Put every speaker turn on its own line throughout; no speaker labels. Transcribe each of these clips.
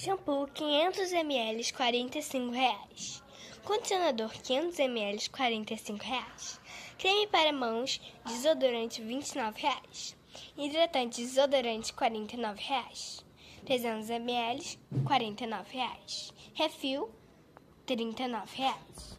Shampoo 500 ml, 45 reais. Condicionador 500 ml, 45 reais. Creme para mãos, desodorante, 29 reais. Hidratante desodorante, 49 reais. 300 ml, 49 reais. Refil, 39 reais.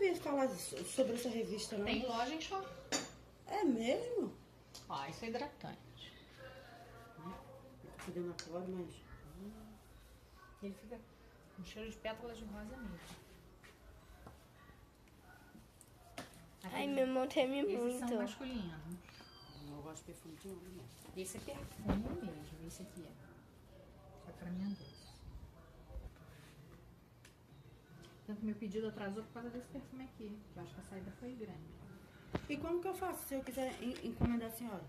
Vi falar so- sobre essa revista, não.
Tem loja em shopping.
É mesmo?
Ó, isso é hidratante.
Tô fazendo a cor, mas...
Ele fica com cheiro de pétalas de rosa mesmo.
Ai, meu irmão teme
Esses são
muito.
masculinos.
Eu gosto de perfume de homem, não.
Esse é perfume mesmo, esse aqui é. Só pra minha doce. Tanto meu pedido atrasou por causa desse perfume aqui. Que eu acho que a saída foi grande.
E como que eu faço se eu quiser en- encomendar a senhora?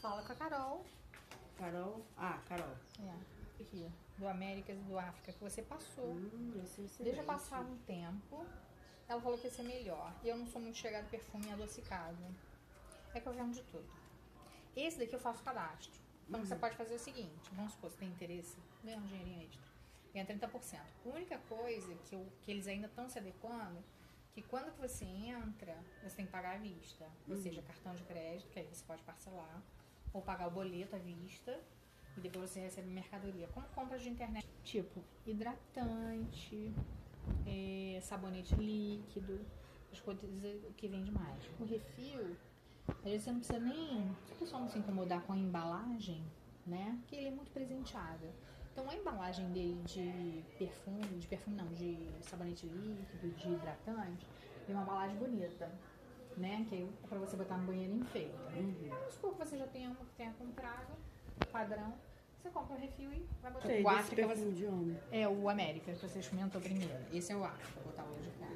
Fala com a Carol.
Carol? Ah, Carol.
É. Aqui, do Américas e do África que você passou.
Hum, é.
Deixa passar um tempo. Ela falou que ia ser melhor. E eu não sou muito chegada em perfume adocicado. É que eu vendo de tudo. Esse daqui eu faço cadastro. Então você pode fazer o seguinte: vamos supor, você tem interesse, ganha um dinheirinho extra. Ganha 30%. A única coisa que, eu- que eles ainda estão se adequando que quando que você entra, você tem que pagar à vista. Ou seja, cartão de crédito, que aí você pode parcelar. Ou pagar o boleto à vista. E depois você recebe mercadoria. Como compras de internet. Tipo, hidratante, é, sabonete líquido, as coisas que vende mais. O refil, às vezes você não precisa nem. Se a pessoa não se incomodar com a embalagem, né? Que ele é muito presenteável. Então a embalagem dele de perfume, de perfume não, de sabonete líquido, de hidratante, tem uma embalagem bonita, né? Que é pra você botar no banheiro enfeita. Vamos supor que você já tenha uma que tenha comprado, padrão. Você compra o refil e vai botar
Sei,
o África. Você...
de homem.
É o América que você experimentou primeiro. Esse é o África, vou botar o de cá.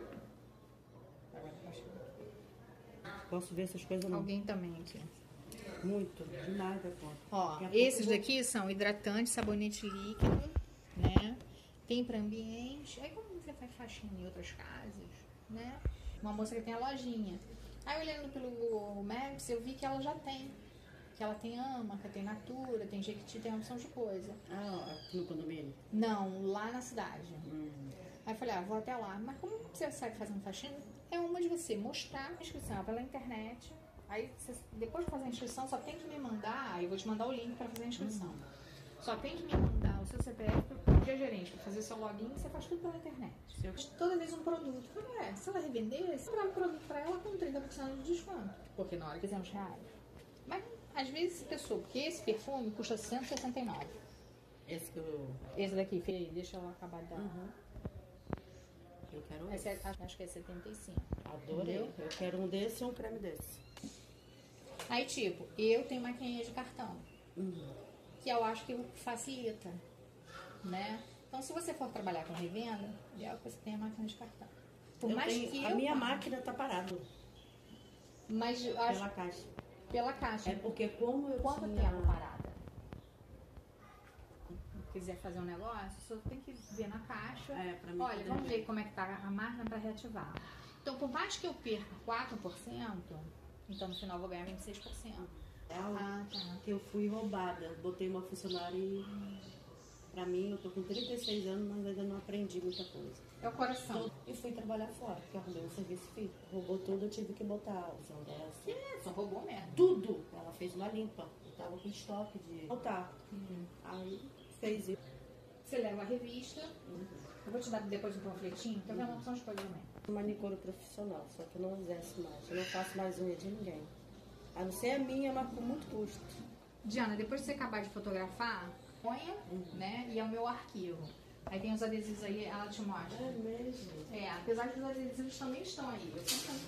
Agora.
Posso ver essas coisas não?
Alguém também aqui.
Muito, demais da conta.
Ó, esses
vou-
daqui são hidratante, sabonete líquido, né? Tem para ambiente. Aí como você faz faxina em outras casas, né? Uma moça que tem a lojinha. Aí olhando pelo Maps, eu vi que ela já tem. Que ela tem ama, que tem natura, tem jequiti, tem uma opção de coisa.
Ah, aqui no condomínio?
Não, lá na cidade.
Hum.
Aí eu falei, ah, vou até lá. Mas como você sai fazendo faxina? É uma de você mostrar a inscrição pela internet. Aí, você- depois de fazer a inscrição, só tem que me mandar. Eu vou te mandar o link para fazer a inscrição. Só tem que me mandar o seu CPF para a gerente para fazer seu login. Você faz tudo pela internet. Toda vez um produto. Falei, é, se ela revender, você dá o produto para ela com 30% de desconto. Porque na hora que 200 reais. Mas, às vezes, pessoa, porque esse perfume custa 169.
Esse que eu.
Esse daqui, Fê, deixa eu acabar de dar.
Eu quero
Esse
esse.
é- acho que é 75.
Adorei.
Entendeu?
Eu quero um desse e um creme desse.
Aí, tipo, eu tenho maquininha de cartão,
Uhum.
que eu acho que facilita, né? Então, se você for trabalhar com revenda, o ideal é que você tenha máquina de cartão. Por
Eu
mais
tenho-
que
a
eu
minha máquina tá parada
Mas eu acho
pela caixa.
pela caixa.
É porque como eu
Quanto
tinha...
tempo parada? Quiser fazer um negócio, só tem que ver na caixa.
É, pra mim
Olha, vamos
ver.
ver como é que tá a máquina para reativar. Então, por mais que eu perca 4%, então no final eu vou ganhar 26%.
É
Ah, tá.
que eu fui roubada. Botei uma funcionária e... Pra mim, eu tô com 36 anos, mas ainda não aprendi muita coisa.
É o coração.
E fui trabalhar fora, porque arrumei um serviço fixo. Roubou tudo, eu tive que botar dessa.
É, só roubou mesmo.
Tudo! Ela fez uma limpa. Eu tava com estoque de botar. Aí fez isso.
Você leva a revista. Eu vou te dar depois um panfletinho, que eu tenho uma opção de pagamento.
Manicure profissional, só que eu não exerço mais. Eu não faço mais unha de ninguém. A não ser a minha, mas com muito custo.
Diana, depois que você acabar de fotografar, ponha, né? E é o meu arquivo. Aí tem os adesivos aí, ela te mostra.
É mesmo?
É, apesar que os adesivos também estão aí. Eu sempre